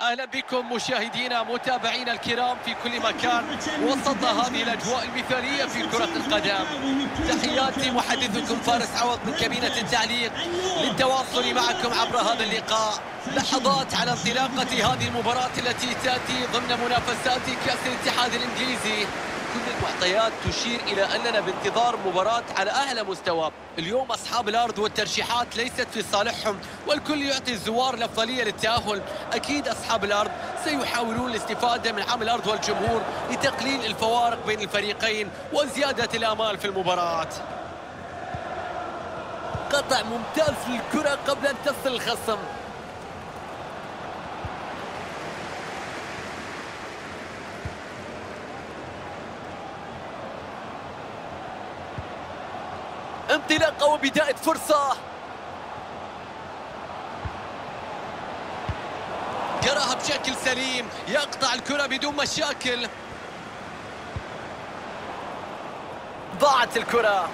أهلا بكم مشاهدينا متابعينا الكرام في كل مكان وسط هذه الأجواء المثالية في كرة القدم. تحياتي محدثكم فارس عوض من كابينة التعليق للتواصل معكم عبر هذا اللقاء. لحظات على انطلاقة هذه المباراة التي تأتي ضمن منافسات كأس الاتحاد الإنجليزي. كل المعطيات تشير إلى أننا بانتظار مباراة على أعلى مستوى. اليوم أصحاب الأرض والترشيحات ليست في صالحهم والكل يعطي الزوار الأفضلية للتأهل. أكيد أصحاب الأرض سيحاولون الاستفادة من عام الأرض والجمهور لتقليل الفوارق بين الفريقين وزيادة الآمال في المباراة. قطع ممتاز للكرة قبل أن تصل الخصم. انطلاقة وبداية فرصة. قراها بشكل سليم يقطع الكرة بدون مشاكل. ضاعت الكرة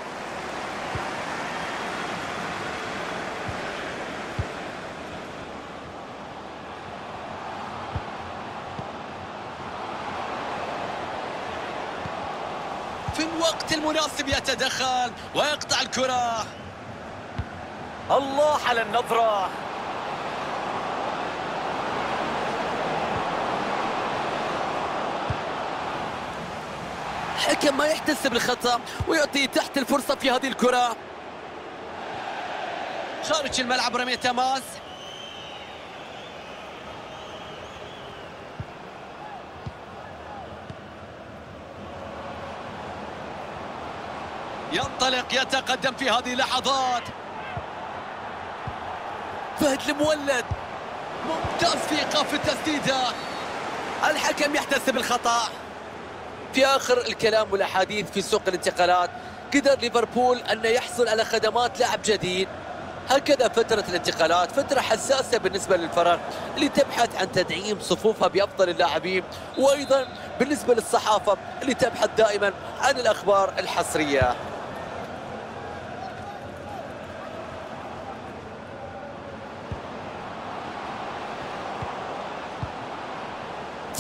في الوقت المناسب يتدخل ويقطع الكرة. الله على النظرة. حكم ما يحتسب الخطأ ويعطي تحت الفرصة في هذه الكرة. خارج الملعب رمية تماس. ينطلق يتقدم في هذه اللحظات. فهد المولد ممتاز في إيقاف التسديده الحكم يحتسب الخطأ. في آخر الكلام والأحاديث في سوق الانتقالات قدر ليفربول أن يحصل على خدمات لاعب جديد. هكذا فترة الانتقالات فترة حساسة بالنسبة للفرق اللي تبحث عن تدعيم صفوفها بأفضل اللاعبين وأيضا بالنسبة للصحافة اللي تبحث دائما عن الأخبار الحصرية.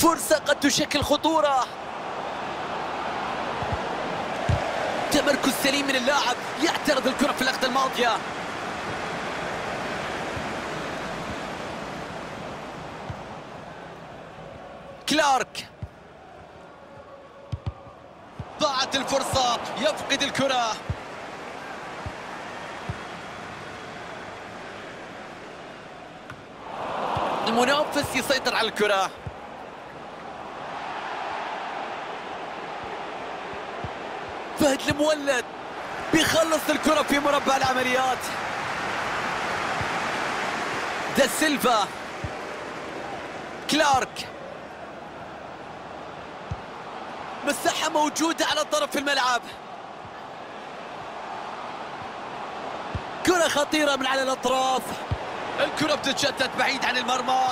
فرصة قد تشكل خطورة تمركز سليم من اللاعب يعترض الكرة في اللقطة الماضية. كلارك. ضاعت الفرصة يفقد الكرة. المنافس يسيطر على الكرة. فهد المولد بيخلص الكرة في مربع العمليات. دا سيلفا. كلارك. مساحة موجودة على طرف الملعب. كرة خطيرة من على الأطراف. الكرة بتتشتت بعيد عن المرمى.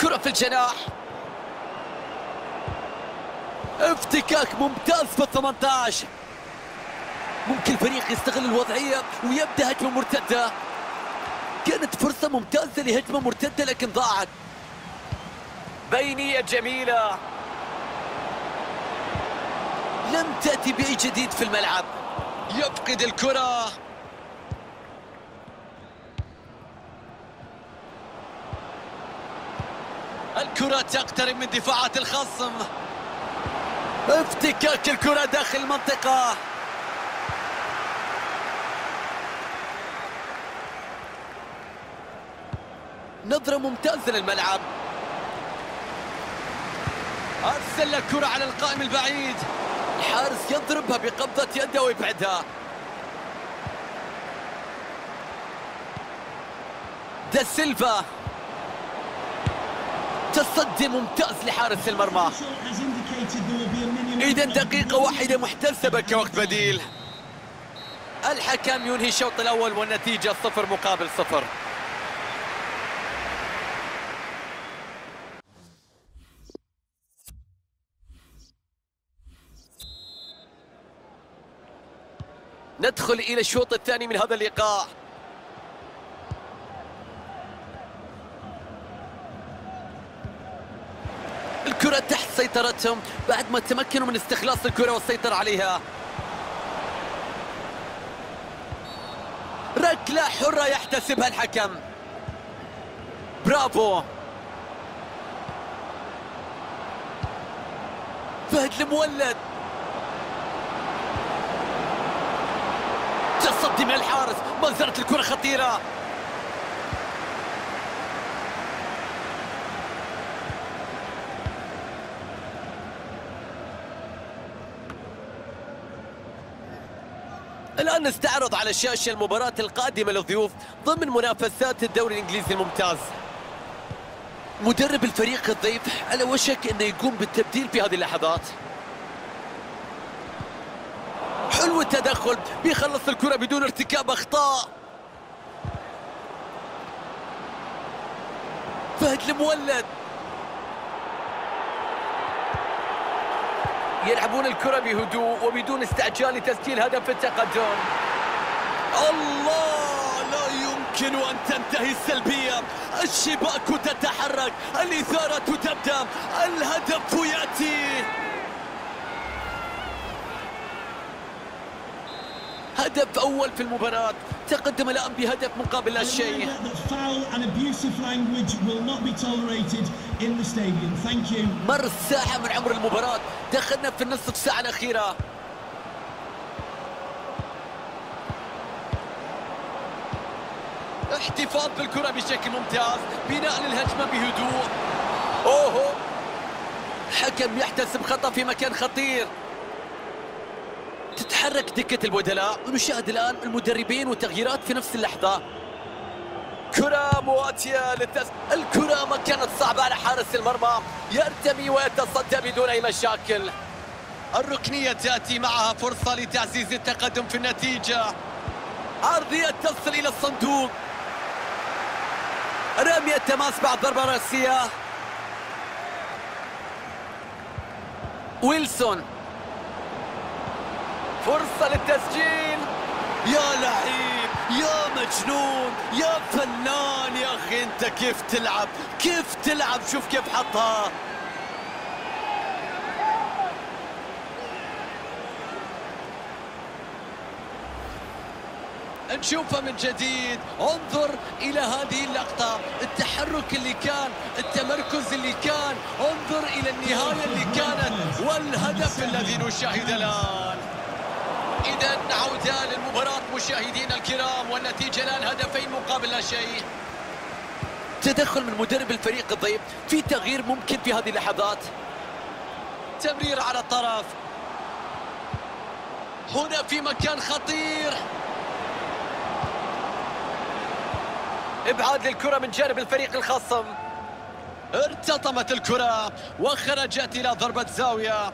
كرة في الجناح. افتكاك ممتاز في ال 18 ممكن الفريق يستغل الوضعية ويبدأ هجمة مرتدة. كانت فرصة ممتازة لهجمة مرتدة لكن ضاعت. بينية جميلة. لم تأتي بأي جديد في الملعب. يفقد الكرة. الكرة تقترب من دفاعات الخصم. افتكاك الكرة داخل المنطقة. نظرة ممتازة للملعب. أرسل الكرة على القائم البعيد. الحارس يضربها بقبضة يده ويبعدها. دا سيلفا تصدي ممتاز لحارس المرمى. إذا دقيقة واحدة محتسبة كوقت بديل. الحكم ينهي الشوط الأول والنتيجة صفر مقابل صفر. ندخل إلى الشوط الثاني من هذا اللقاء. الكرة تحت سيطرتهم بعد ما تمكنوا من استخلاص الكرة والسيطرة عليها. ركلة حرة يحتسبها الحكم. برافو. فهد المولد. تصدي من الحارس. ما زالت الكرة خطيرة. الآن نستعرض على الشاشة المباراة القادمة للضيوف ضمن منافسات الدوري الإنجليزي الممتاز. مدرب الفريق الضيف على وشك أنه يقوم بالتبديل في هذه اللحظات. حلو التدخل بيخلص الكرة بدون ارتكاب أخطاء. فهد المولد يلعبون الكرة بهدوء وبدون استعجال لتسجيل هدف التقدم. الله لا يمكن أن تنتهي السلبية. الشباك تتحرك الإثارة تبدأ الهدف يأتي. هدف أول في المباراة. تقدم الآن بهدف مقابل لا شيء مر ساعة من عمر المباراة. دخلنا في النصف ساعة الأخيرة. احتفاظ بالكرة بشكل ممتاز بناء للهجمة بهدوء. أوه! حكم يحتسب خطأ في مكان خطير. تتحرك دكة البدلاء. ونشاهد الآن المدربين والتغييرات في نفس اللحظة. كرة مواتية للتس... الكرة ما كانت صعبة على حارس المرمى يرتمي ويتصدى بدون أي مشاكل. الركنية تأتي معها فرصة لتعزيز التقدم في النتيجة. عرضية تصل إلى الصندوق. رمية تماس بعد ضربة رأسية. ويلسون. فرصة للتسجيل. يا لعيب يا مجنون يا فنان يا أخي أنت كيف تلعب؟ كيف تلعب؟ شوف كيف حطها. نشوفها من جديد. انظر إلى هذه اللقطة. التحرك اللي كان التمركز اللي كان. انظر إلى النهاية اللي كانت. والهدف الذي نشاهد الآن. إذا عودة للمباراة مشاهدينا الكرام والنتيجة الآن هدفين مقابل لا شيء. تدخل من مدرب الفريق الضيف في تغيير ممكن في هذه اللحظات؟ تمرير على الطرف. هنا في مكان خطير. إبعاد للكرة من جانب الفريق الخصم ارتطمت الكرة وخرجت إلى ضربة زاوية.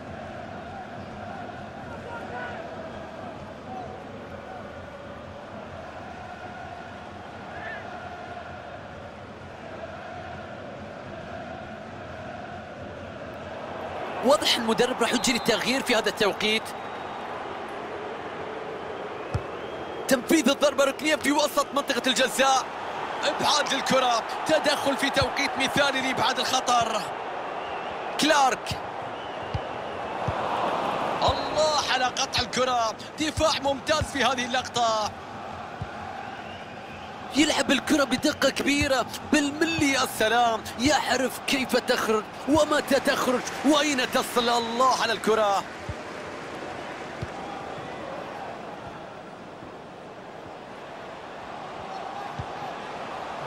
واضح المدرب راح يجري التغيير في هذا التوقيت. تنفيذ الضربة ركنية في وسط منطقة الجزاء. إبعاد للكرة. تدخل في توقيت مثالي لإبعاد الخطر. كلارك. الله على قطع الكرة. دفاع ممتاز في هذه اللقطة. يلعب الكرة بدقة كبيرة بالملي يا سلام. يعرف كيف تخرج ومتى تخرج وأين تصل الله على الكرة.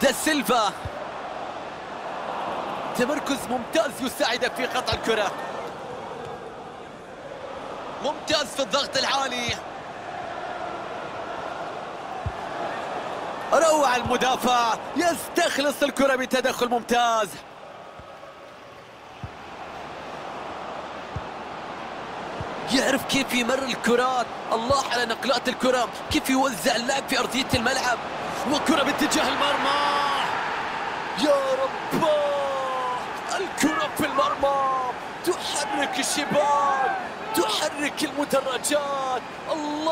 دا سيلفا. تمركز ممتاز يساعدك في قطع الكرة. ممتاز في الضغط العالي. روع المدافع يستخلص الكرة بتدخل ممتاز. يعرف كيف يمر الكرات الله على نقلات الكرة كيف يوزع اللعب في أرضية الملعب. وكرة باتجاه المرمى. يا رب الكرة في المرمى. تحرك الشباك تحرك المدرجات. الله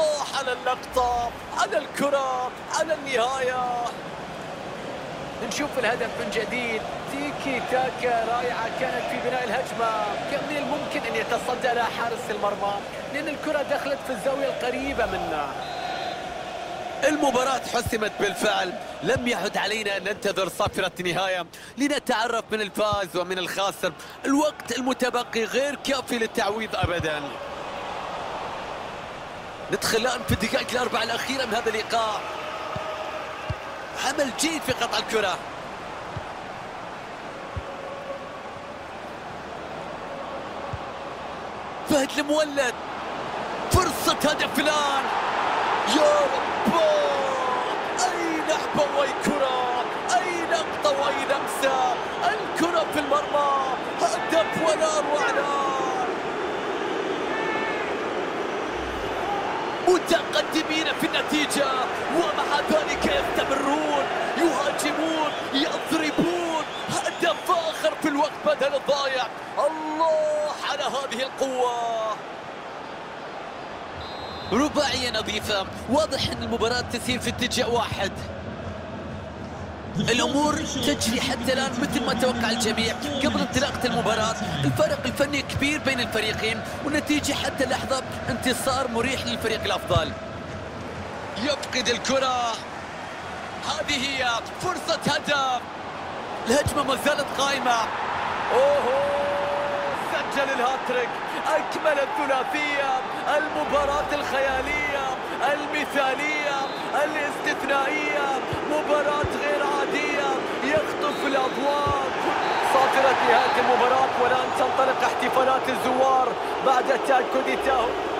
على اللقطة على الكرة على النهاية. نشوف الهدف من جديد. تيكي تاكا رائعة كانت في بناء الهجمة. كان من الممكن أن يتصدى لها حارس المرمى لأن الكرة دخلت في الزاوية القريبة منه. المباراة حسمت بالفعل. لم يعد علينا أن ننتظر صافرة النهاية لنتعرف من الفائز ومن الخاسر. الوقت المتبقي غير كافي للتعويض أبدا. ندخل الآن في الدقائق الأربعة الأخيرة من هذا اللقاء. عمل جيد في قطع الكرة. فهد المولد فرصة هدف الآن. يا رب أين أحبوا كرة أين أقطع أين أمسى الكرة في المرمى. هدف ونار وعنار متقدمين في النتيجة ومع ذلك يستمرون يهاجمون يضربون. هدف آخر في الوقت بدل الضايع. الله على هذه القوة. رباعية نظيفة. واضح أن المباراة تسير في اتجاه واحد. الأمور تجري حتى الآن مثل ما توقع الجميع. قبل انطلاقة المباراة الفرق الفني كبير بين الفريقين والنتيجة حتى اللحظه انتصار مريح للفريق الأفضل. يفقد الكرة. هذه هي فرصة هدف. الهجمة ما زالت قائمة. اوه سجل الهاتريك. أكمل الثلاثية. المباراة الخيالية المثالية الاستثنائية. مباراة يخطف الأضواء. صافرة نهاية المباراة والان تنطلق احتفالات الزوار بعد تاكد تاهل